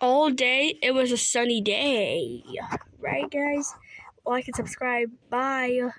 all day. It was a sunny day. Right, guys? Like and subscribe. Bye.